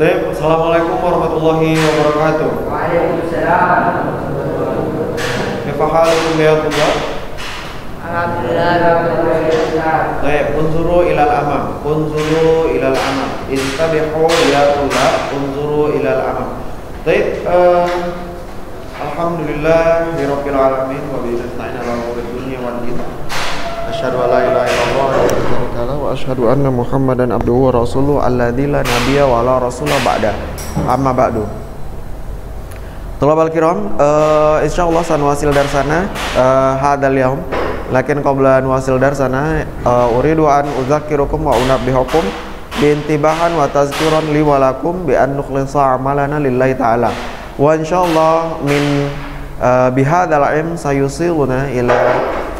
Baik, Assalamualaikum warahmatullahi wabarakatuh. Waalaikumsalam. Kaifa halukum ya Tullah? Alhamdulillah. Baik, unzuru ilal amam. Unzuru ilal amam. Istabihu ya Tullah. Unzuru ilal amam. Baik, eh, Alhamdulillah Rabbil alamin wa bihi nasta'in ala umuri dunya wad din. Wa asyhadu anna Muhammadan abduhu wa rasuluhu alladzi la nabiyya wa la rasula ba'da. Amma ba'du. Tulabal kiram, uh, insyaallah sanwasil darsana uh, hadal yaum. Lakin qabla nuwasil darsana uh, uridu an udzakirukum wa unabbihukum bintibahan wa tazkiran li walakum bi an nukhlisa amalana lillahi ta'ala. Wa insyaallah min uh, bihadzal ilm sayusiluna ila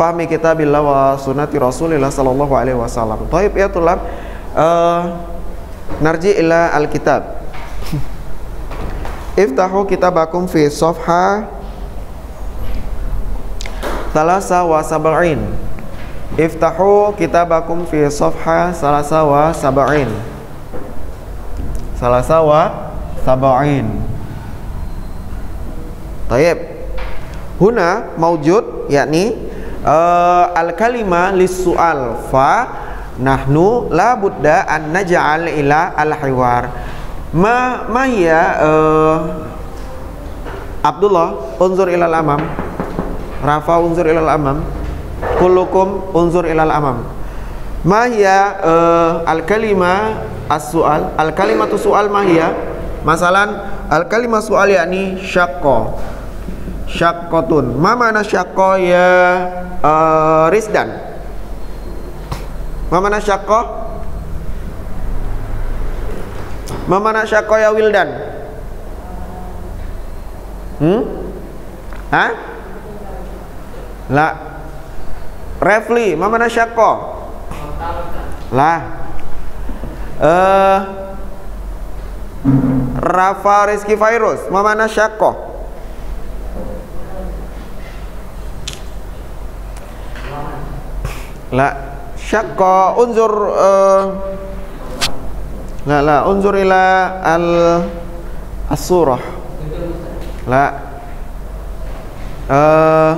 fahmi kitabillah wa sunnati Rasulillah sallallahu alaihi wasallam. Taib ya tulab uh, narji ila al-kitab. Iftahu kitabakum fi safha Salasa wa sab'in. Iftahu kitabakum fi safha salasa wa sab'in. Salasa wa sab'in. Tayyib Huna maujud yakni uh, al-kalima lis-su'al fa nahnu la budda an naj'al ila al-hiwar. Ma ma ya uh, Abdullah unzur ilal amam. Rafa unzur ilal amam. Kullukum unzur ilal amam. Mahya uh, Al-kalima as-su'al. Al-kalimatu su'al mahya Masalan Al-kalimah su'al yakni syakko. Syakkotun Ma mana syakko ya uh, Rizdan Ma mana syakko Ma mana syakko ya Wildan Hmm? Hah? La Refli, ma mana syakko? Lah Eh Rafa Rizky Virus, ma mana syakko? La syakko unzur uh, La la unzur ila al as-surah. La uh,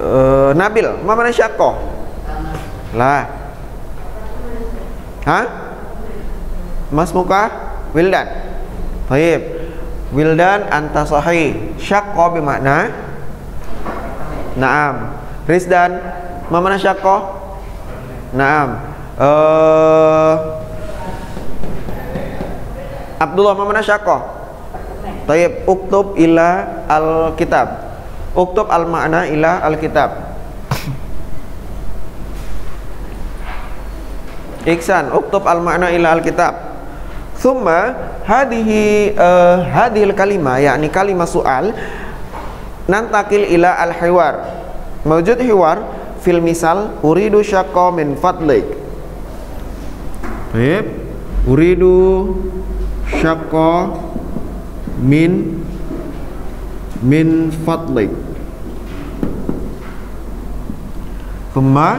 uh, Nabil, ma mana syakko? Lah. Hah? Mas muka Wildan. Baik. Wildan anta sahih. Syakko bermakna Naam. Rizdan, ma mana syakko? Naam. Uh, Abdullah ma mana syakko? Tayyib uktub ila al-kitab Uktub al-ma'na ila al-kitab Iksan uktub al-ma'na ila al-kitab Thumma hadihi uh, hadhil kalimah yakni kalimah soal nantakil ila al-hiwar Mawjud hiwar fil misal uridu syaqqa min fadlik. Baik. Uridu syaqqa min min fadlik. Thumma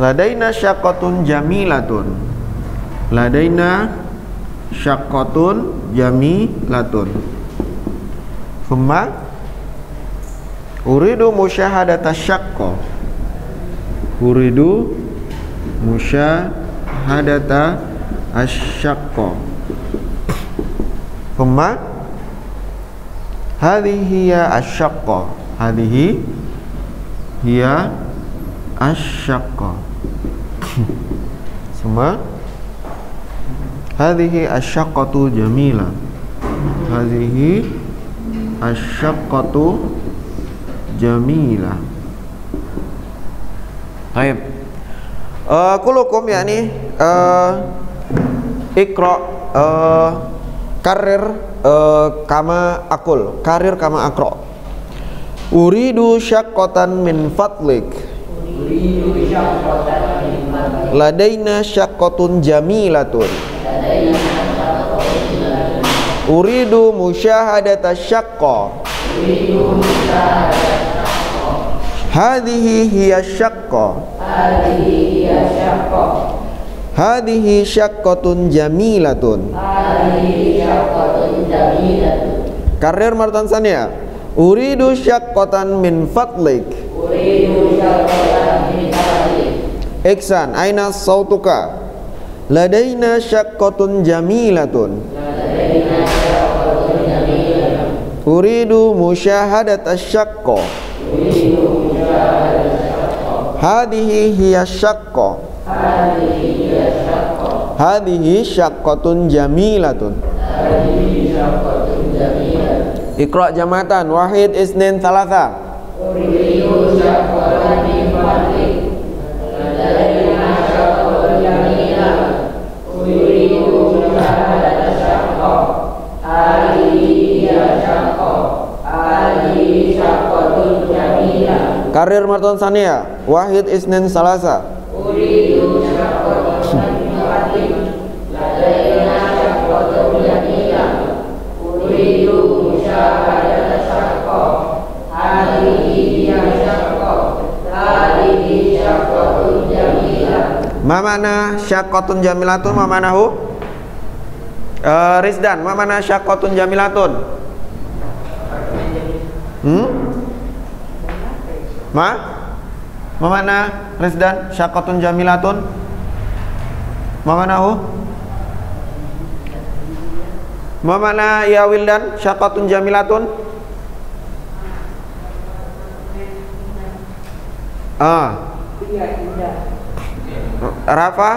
Ladaina syaqqatun jamilatun. Ladaina syaqqatun jamilatun. Thumma Uridu musyahadata syaqqa Uridu musyahadata asyaqqa Thumma Hadhihi hiya asyaqqa Hadhihi hiya asyaqqa Thumma Hadhihi asyaqqatu jamila. Hadhihi asyaqqatu jamila Baik. Uh, Kulukum yakni uh, Ikra uh, karir uh, kama akul. Karir kama akro. Uridu syaqqatan min fadlik. Ladaina syaqqatun jamilatun. Uridu musyahadata syaqqa Hadihi hiya syakko. Hadihi hiya syakko. Hadhihi syakkotun jamilatun. Hadhihi syakkotun jamilatun. Karir Martan Sania ya? Uridu syakkotan min fadlik. Uridu syakkotan min fadlik. Iksan, aina sautuka? Ladaina syakkotun jamilatun. Uridu musyahadat asyakko Hadihi hiya syakko. Hadihi syakkotun jamilatun. Iqra jamatan Wahid isnin thalatha. Uridu syakkotan Karir Marton Sania Wahid Isnin Salasa. Mamana syakotun jamilatun mamanahu? Uh, Rizdan mamana syakotun jamilatun. Ma? Ma mana Rizdan syaqqatun jamilatun? Ma manahu? Ma mana ya Wildan syaqqatun jamilatun? Ah. Rafa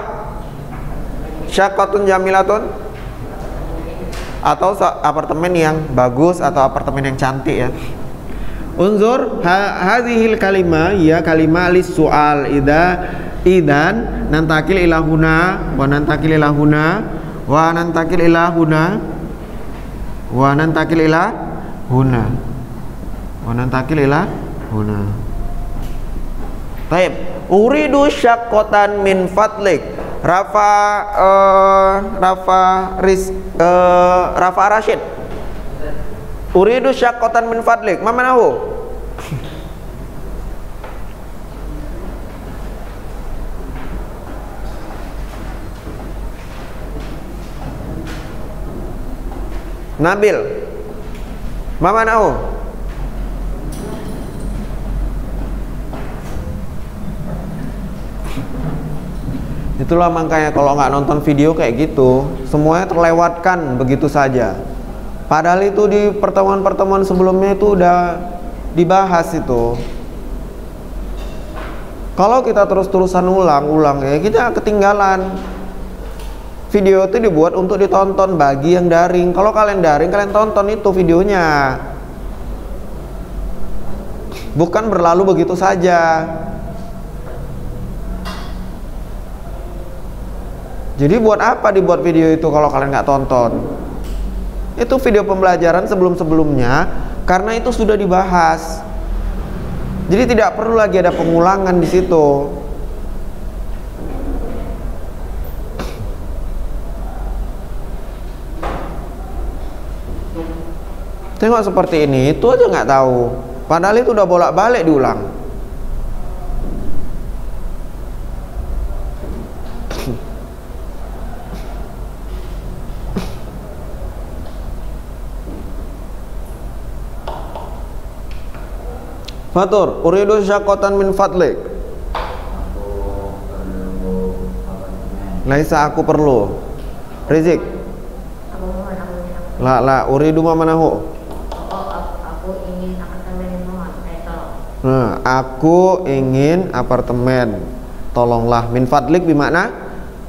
Syakotun jamilatun Atau apartemen yang bagus Atau apartemen yang cantik ya Unzur ha hadhil kalima ya kalima lis soal ida idan nantakil ilahuna wa nantakil ilahuna wa nantakil ilahuna wa nantakil ilahuna wa nantakil ilahuna Taib. Uridu syaqqatan min fadlik. Rafa eh, Rafa Riz eh, Rafa Rashid. Uridu syaqqatan min fadlik. Ma manahu? Nabil. Ma manahu? Itulah makanya kalau nggak nonton video kayak gitu, semuanya terlewatkan begitu saja. Padahal itu di pertemuan-pertemuan sebelumnya itu udah dibahas itu. Kalau kita terus-terusan ulang-ulang ya kita ketinggalan. Video itu dibuat untuk ditonton bagi yang daring. Kalau kalian daring, kalian tonton itu videonya. Bukan berlalu begitu saja. Jadi buat apa dibuat video itu kalau kalian nggak tonton? Itu video pembelajaran sebelum-sebelumnya karena itu sudah dibahas. Jadi tidak perlu lagi ada pengulangan di situ. Tengok seperti ini, itu aja nggak tahu. Padahal itu udah bolak-balik diulang. Fatur, uridu syakotan min fadlik. Laisa aku perlu. Rizik. La la uridu ma manahu. Nah, aku ingin apartemen. Tolonglah min fadlik bermakna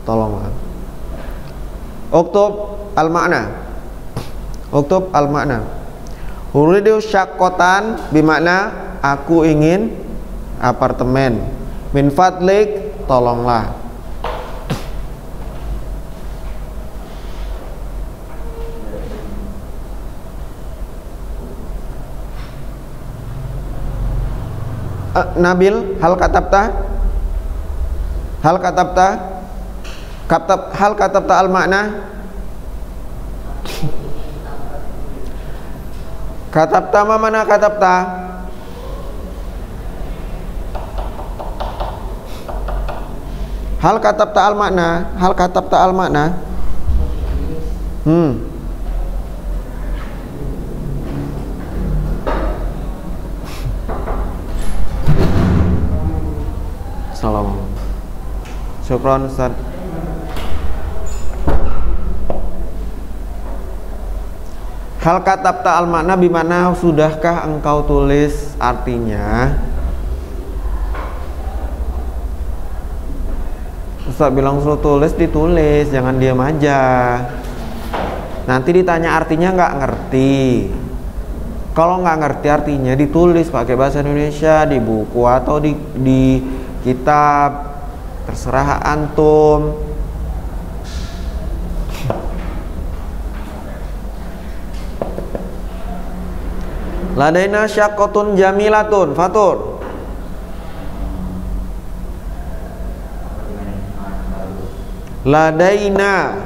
tolonglah. Uktub al makna. Uktub al makna. Uridu syakotan bermakna aku ingin apartemen. Min fadlik tolonglah. Eh, Nabil, hal katabta? Hal katabta? Katab hal katabta al makna? Katabta ma mana katabta? Hal katab ta'al makna, hal katab ta'al makna. Hmm. Salam. Syukran Ustaz. Hal katab ta'al makna bimana sudahkah engkau tulis artinya? Ustaz bilang suruh tulis ditulis, jangan diam aja. Nanti ditanya artinya nggak ngerti. Kalau nggak ngerti artinya ditulis pakai bahasa Indonesia di buku atau di di kitab. Terserah antum. Ladaina syaqqatun jamilatun fatur. Ladaina.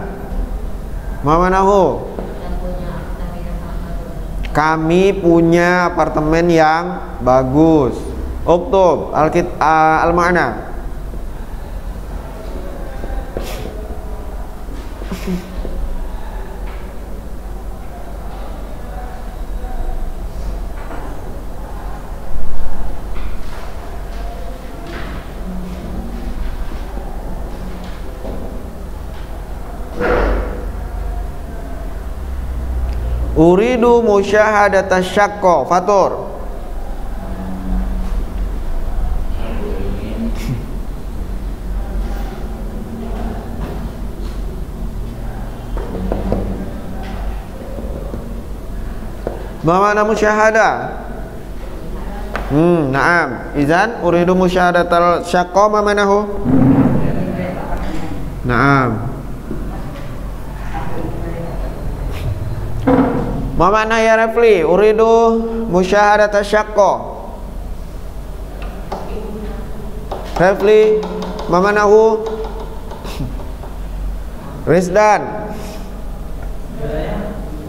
Mamanahu Kami punya apartemen yang bagus. Uktub Alkit uh, Uridu musyahadata syakko Fatur Mana musyahadah? Hmm, naam. Izan uridu musyahadatal syakko mamanahu? Naam. Ma makna ya Rafli? Uridu musyahadat asyakko Rafli Ma manahu? Rizdan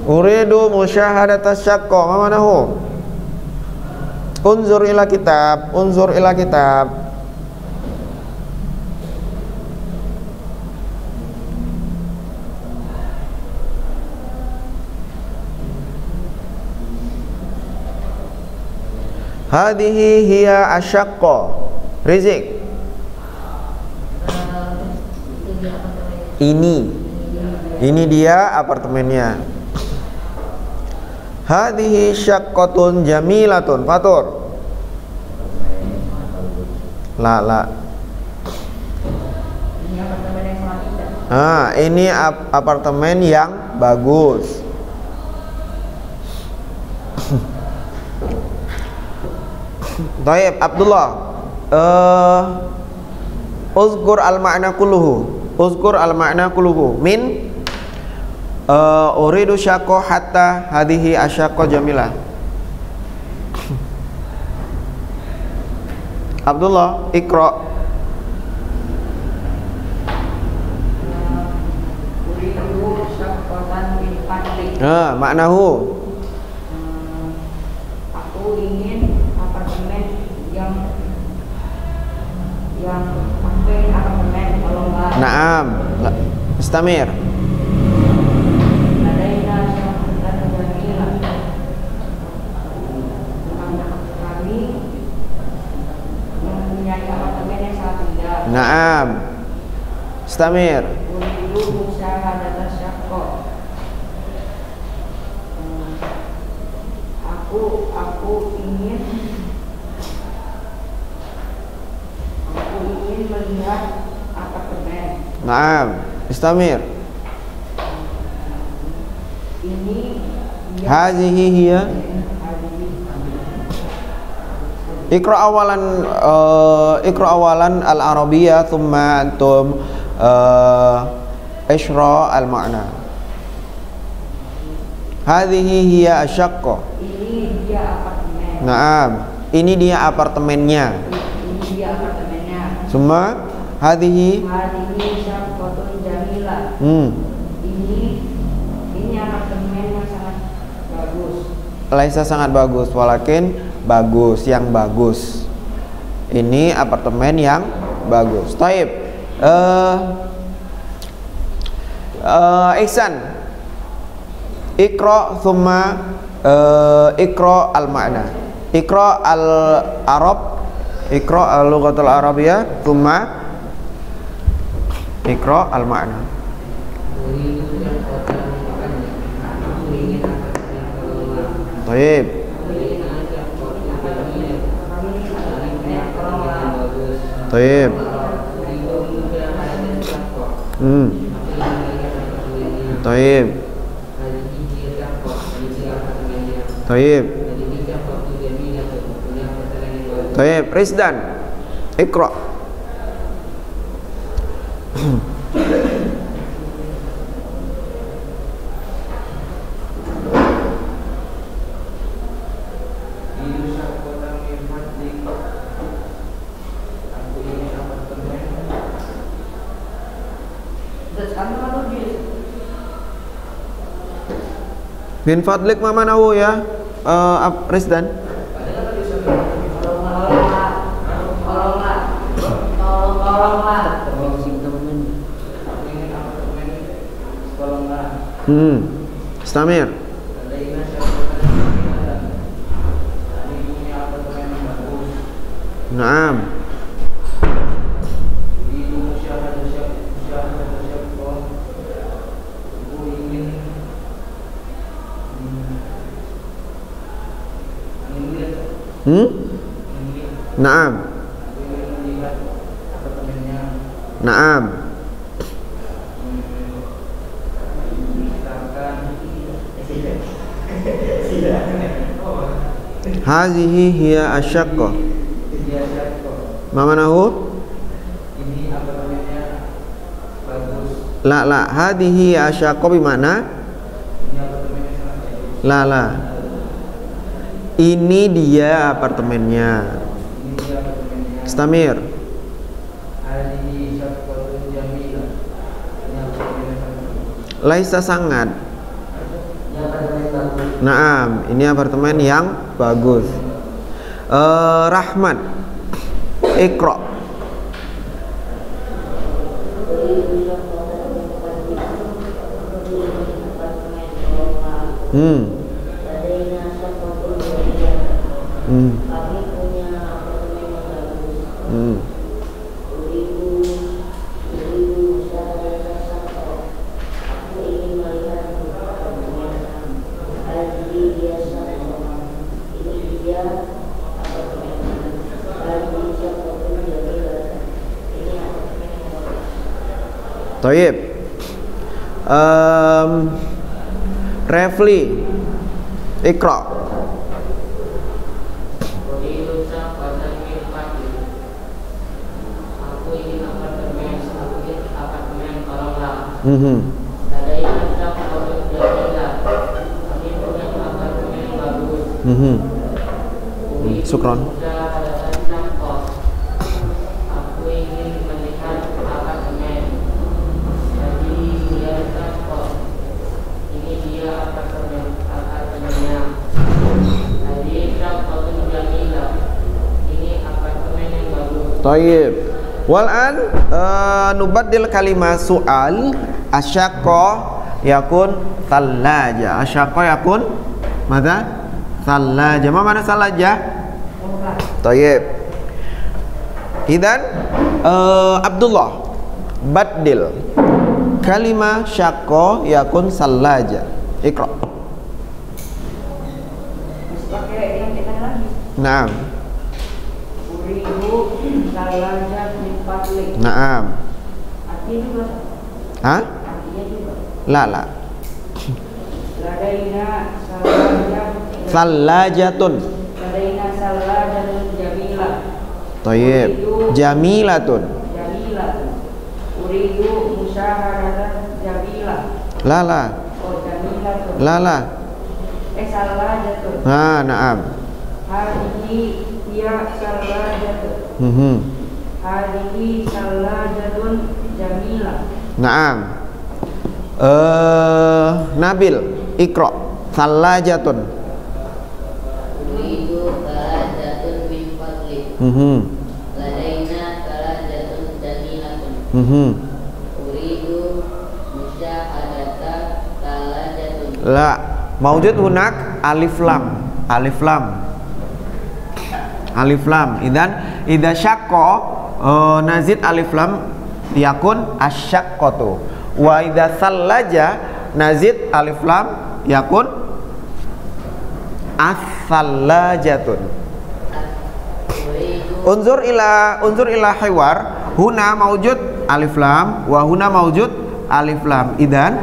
Uridu musyahadat asyakko Ma manahu? Unzur ila kitab Unzur ila kitab Hadihi hiya asyaqqa. Rizik. Ini. Ini dia apartemennya. Hadihi syaqqatun jamilatun. Fatur. La la. Ah, ini apartemen yang bagus. Taib Abdullah. Uh, Uzkur al-ma'na kulluhu. Uzkur al-ma'na kulluhu. Min uh, Uridu hatta hadihi asyakko jamilah Abdullah Iqra. Ah, maknahu Aku ingin yang sampai apartemen kalau enggak Naam. Istamir. Ladaina syahatan jamila. Kami mempunyai apartemen yang Naam. Istamir. Uridu musyahadata syakko. Aku aku ingin ingin melihat apartemen. Naam. Istamir. Ini Hazihi hiya Ikra awalan uh, Ikra awalan al-arabiyah thumma antum uh, Ishra al-ma'na Hadhihi hiya asyaqqa Ini dia apartemen Naam Ini dia apartemennya Ini dia apartemennya Summa Hadhihi Hadihi syaqqatun jamila Hmm Ini Ini apartemen yang sangat bagus Laisa sangat bagus Walakin bagus Yang bagus Ini apartemen yang bagus Taib Eh eh, Ihsan. Iqra thumma eh, Iqra al-ma'na. Iqra al-Arab. Iqra al-lughatul Arabiyah thumma Iqra al-ma'na. Taib. Taib. Hmm. Taib. Taib. Kamu kalau di Min fadlik mama nahu ya. Uh. tolonglah, tolonglah, tolong tolonglah. Hmm. Stamir. Naam. Hmm? Naam. Naam. Hazihi hiya asyaqqah. Ma manahu? La la, hadhihi asyaqqah bi mana? La la. Ini dia apartemennya. Stamir. Laisa sangat. Naam, ini apartemen yang bagus. Eh, Rahmat. Hmm. Hmm. Hmm. Kami punya apartemen yang bagus. Mhm. Umi Sukron. sudah ada enam kos. Aku ingin melihat apartemen. Jadi dia enam kos. Ini dia apartemen apartemennya. Jadi Syafqatun Jamilah. Ini apartemen yang bagus. Taib. Wal an uh, nubaddil kalimah su'al asyaqqa yakun thallaja. Asyaqqa yakun Mada? Thallaja. Ma mana thallaja? Taib. Idan uh, Abdullah baddil kalimah syaqqa yakun sallaja. Iqra. Pakai yang kita lagi. Naam. Uridu salaja min fadlik. Naam. Artinya juga. Hah? Artinya juga. La la. Ladaina. Ladaina salajatun jamilah. Tayyib. Jamilatun. Uridu. La la. Oh jamilatun. La la. Eh salajatun. Ha, naam. Hiya salajatun. Mhm. Hadihi salajatun jamilah. Naam. Eh, Nabil, Iqra. Thallajatun. Uridu kalajatun min fadlik Mhm. Ladaina kalajatun jamilatun Mhm. Uridu musyahadata talajatun La maujud hunak alif lam. Alif lam. Alif lam. Idan idza syaqqa uh, nazid alif lam yakun asyaqqatu. Wa idza sallaja nazid alif lam yakun as-sallajatun. Unzur ila unzur ila hiwar huna maujud alif lam wa huna maujud alif lam idan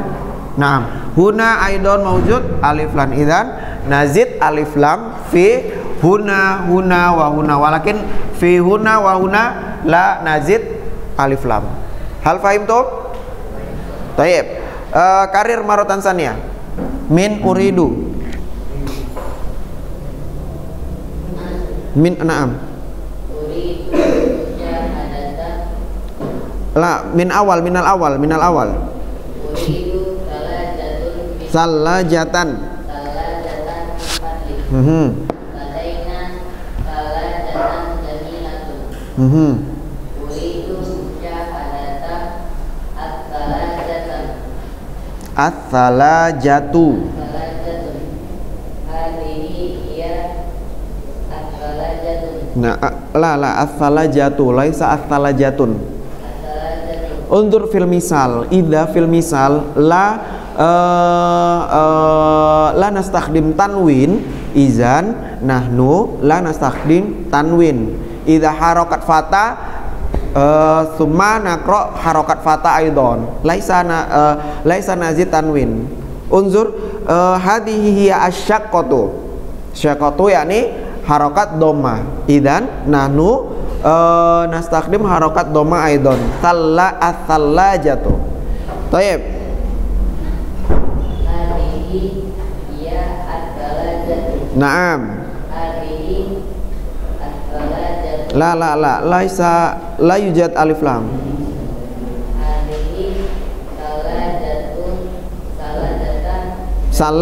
Naam huna aidon maujud alif lam idan nazid alif lam fi huna huna wa huna walakin fi huna wa huna la nazid alif lam. Hal fahim tuh? Taib. Eh, karir marotan sania min uridu. Min naam. La, min awal, minal awal, minal awal. Ladaina talajatan jamilatun Mhm. Uridu musyahadata at-talajatan Iya at-talajatun Nah, la la as-salajatu laisa as-salajatun. At-talajatun Undur fil misal, idza fil misal la eh, eh, la nastakhdim tanwin. Izan nahnu la nastakhdim tanwin. Idza harokat fata eh, summa nakro harokat fata aidon. Laisa na, eh, laisa nazid tanwin. Unzur eh, hadhihi hiya asyaqqatu. Syaqqatu yakni harokat doma. Idan nahnu eh, nastakhdim harokat doma aidon. Salla as-sallajatu Taib Hadihi iya at-talajatun Naam Hadihi at-talajatun La la la. Laisa la yujad alif lam. Jami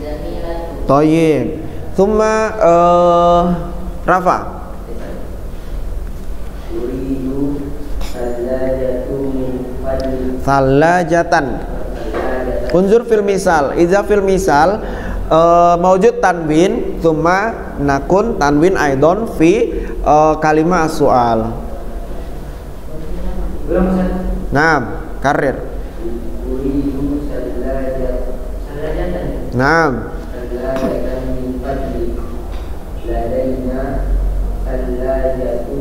Jamilatun Tayyib. Thumma eh, Rafa. Salajatan. Unzur fil misal. Iza fil misal eh, Maujud tanwin Thumma nakun tanwin aidon Fi eh, kalimah soal Naam Karir. Uridu Talajatu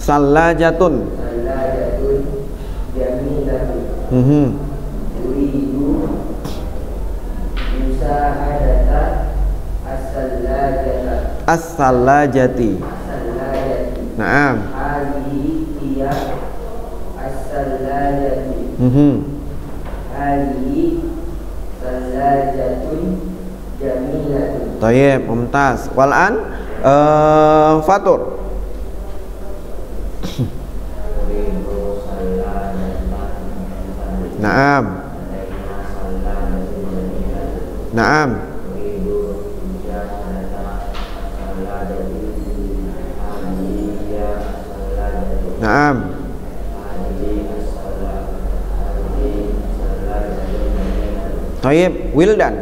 Salajatun Talajatun Jamilatun Mhm. Uridu Musahadata As-salajata As-salajati As-salajati Naam As-salajati Mhm. Mumtaz. Walan eh fatur. Naam. Naam. Naam. Tayyib, wildan.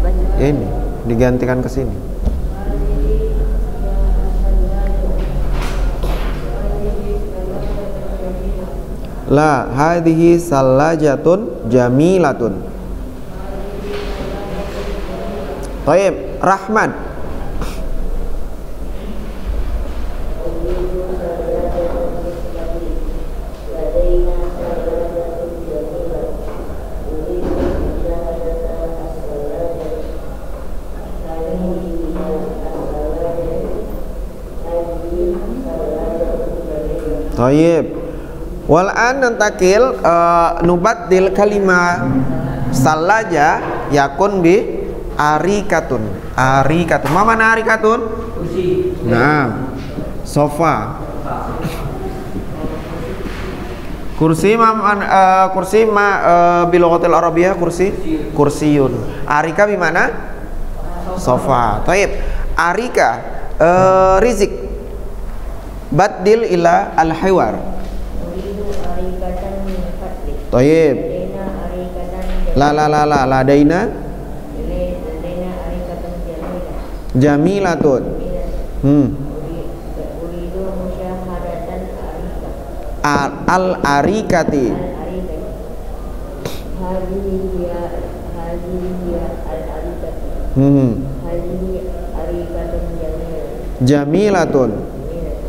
banyak Ini digantikan ke sini. La hadhihi salajatun jamilatun. Taib, Rahman. Wal an nantakil uh, nubaddil kalimah salaja yakun bi arikatun. Arikatun. Ma mana arikatun? Kursi Nah, sofa. Kursi ma man- eh, kursi ma uh, bilughatil arabiyah kursi kursiyun. Arika bimana? Sofa. Taib. Arika eh, rizik. Badil ila al hiwar. Uridu arikatan min fadlik. Taib. Arikatan La la la la ladaina jamilatun. Hmm. Al, arikati. Hmm. Jamilatun.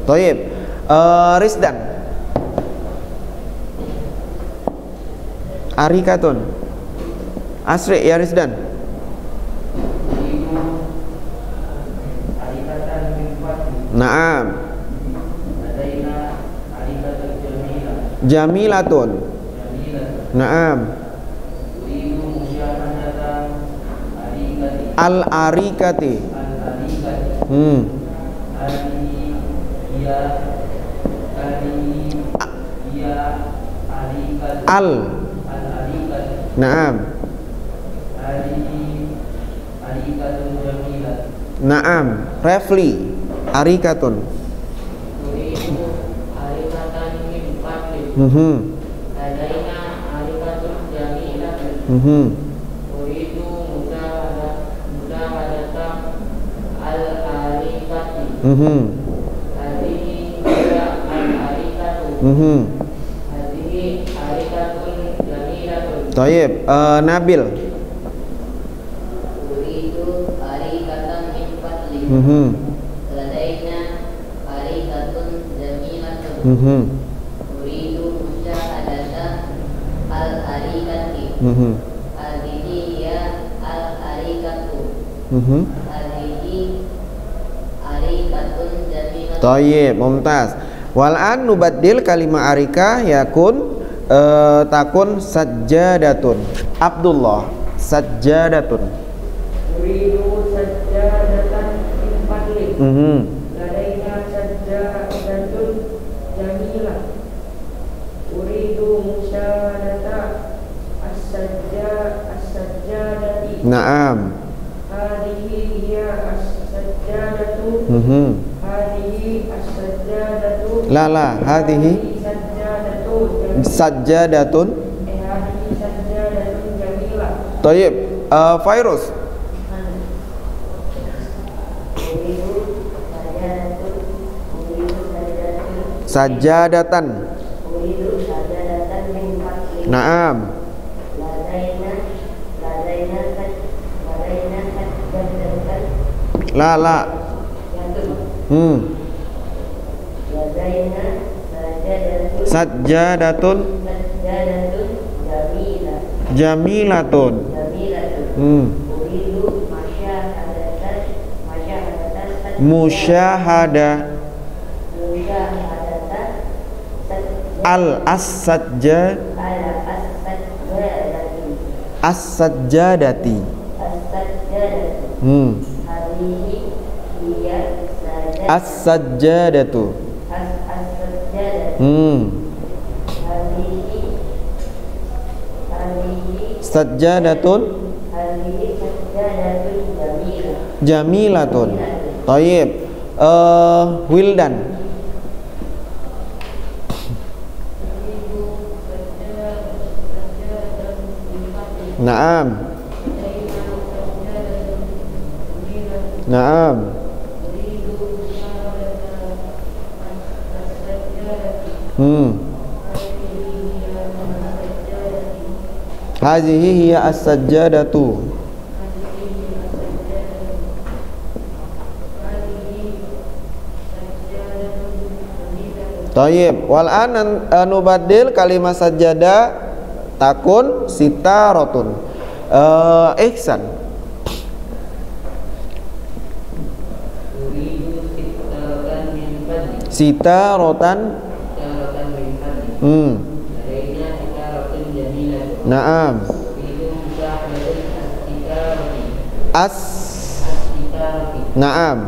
Taib. Eh, Rizdan. Arikatun. Asri ya Rizdan. Naam. Jamilatun. Naam. Al arikati. Hmm. Al. Naam. Naam. Refli. Arikatun. Mhm. Mhm. Mhm. Mhm. Hadhihi arikatun jamilatun. Taib. Eh, Nabil. Uridu arikatan min fadlik. Mhm. Ladaina arikatun jamilatun. Mhm. Mhm. Hadhihi hiya al-arikatu. Mhm. Arikatun jamilatun. Tayyib, mumtaz. Wal an nubaddil kalimah arika yakun eh, takun sajjadatun. Abdullah, sajjadatun. Uridu sajjadatan min fadlik. Mhm. Ladaina sajjadatun jamilah. Uridu musyahadata as-sajja as-sajjadati. Naam. Hadhihi hiya as-sajjadatu. Mhm. Hadhihi as-sajjadatu. La la, hadhihi sajjadatu. Sajjadatun. Tayyib. Eh, Virus. Sajadatan. Naam. La la. Hmm. Ladaina sajadatun Sajjadatun jamilatun. Hmm. Musyahada al as-sajja as-sajjadati Hmm. As-sajjadatu. as- as-sajjadatu Hmm. hadhihi hadhihi Sajjadatun jamilatun. Tayyib. Eh, Wildan. Naam. Naam. Hmm. Hadhihi hiya as-sajjadatu. Tayyib. Wal an nubaddil kalimat sajada takun sitarotun. Eh, ihsan. Sitarotan. Hmm. Naam. As. Naam.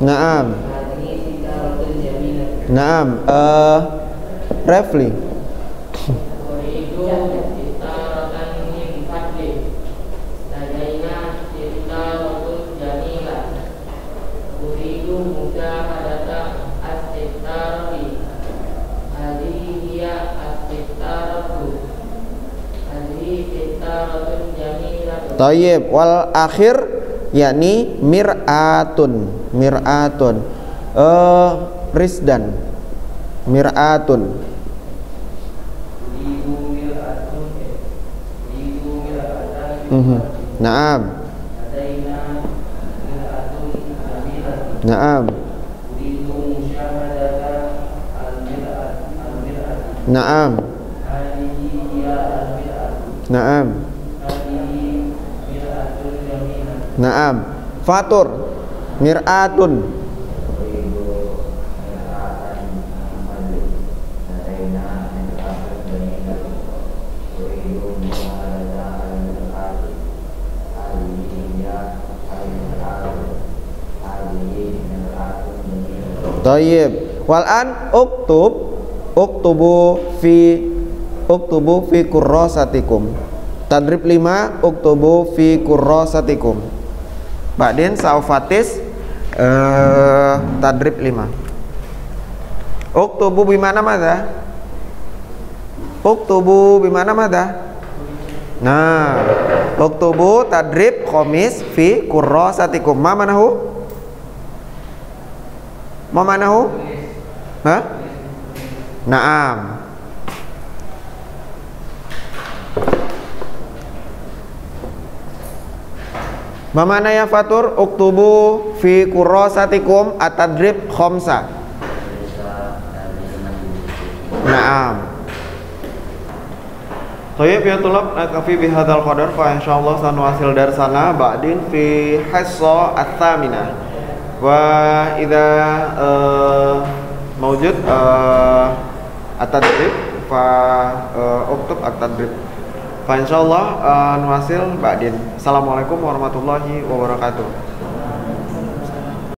Naam. Naam. Uh, Refli. Tayyib. Wal akhir yakni mir'atun, mir'atun. Eh Rizdan. Mir'atun. Mir'atan Mhm. Naam, naam, naam, al-mir'at. Naam, Hadhihi mir'atun jamilah naam. Fatur. Mir'atun. Tayyib. Wal an uktub uktubu fi uktubu fi kurrasatikum. Tadrib 5 uktubu fi kurrasatikum. Ba'din saufatis eh tadrib 5. Uktubu bimana madza? Uktubu bimana madza? Nah, uktubu tadrib khomis fi kurrasatikum. Ma manahu? Ma manahu? Hah? Naam. Mamana ya fatur uktubu fi kurrasatikum at-tadrib khamsa. Naam. Tayyib ya tulab nakafi bihadzal qadar fa insyaallah sanuwasil darsana ba'din fi hissa ats-tsaminah. Wa idza uh, mawjud uh, fa uh, uktub at-tadrib. Fa insyaallah uh, nuwasil ba'din. Assalamualaikum warahmatullahi wabarakatuh.